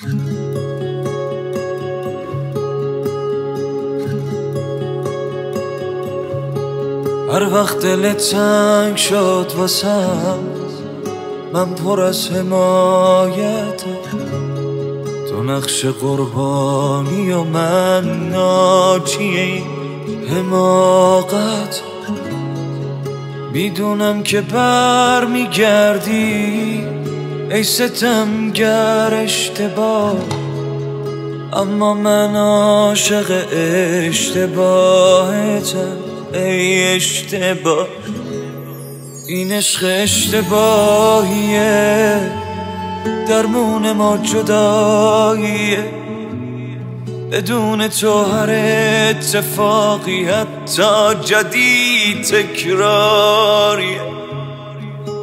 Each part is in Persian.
هر وقت دل تنگ شد واسم من پر از حمایت تو نقش قربانی و من ناجی حماقت. می‌دونم که بر میگردی ای ستمگر اشتباه اما من عاشق اشتباهتم. ای اشتباه این عشق اشتباهیه. درمون ما جداییه. بدون تو هر اتفاقی حتی جدید تکراریه.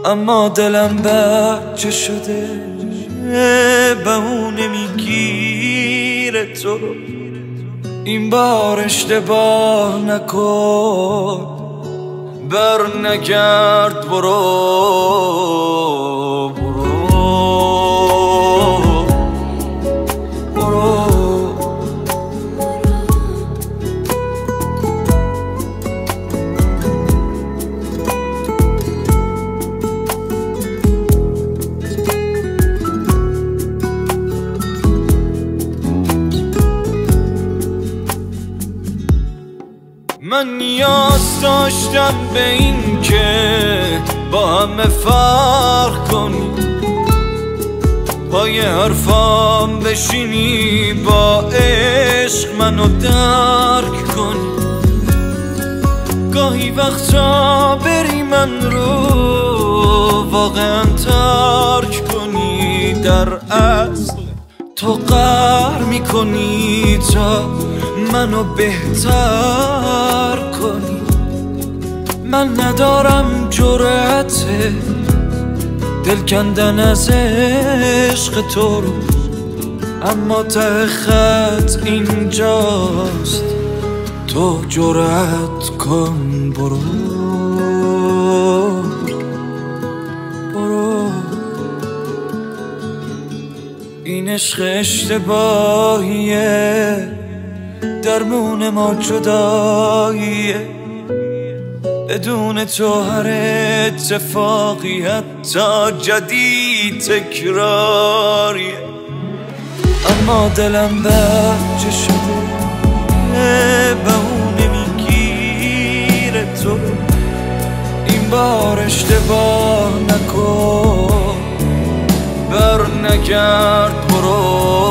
اما دلم بچه شده به اون نمی‌گیره تو. این بار اشتباه نکن بر نگرد برو. من نیاز داشتم به این که با همه فرق کنی. پای حرفام بشینی با عشق منو درک کنی. گاهی وقتا بری من رو واقعا ترک کنی. در اصل تو قهر می‌کنی تا منو بهتر من ندارم جرأت. دل کندن از عشق تو رو. اما ته خط اینجاست. تو جرأت کن برو. برو. این عشق اشتباهیه. درمون ما جداییه. بدون تو هر اتفاقی حتی جدید تکراریه اما دلم بچه شده به اون نمی‌گیره تو. این بار اشتباه نکن بر نگرد برو.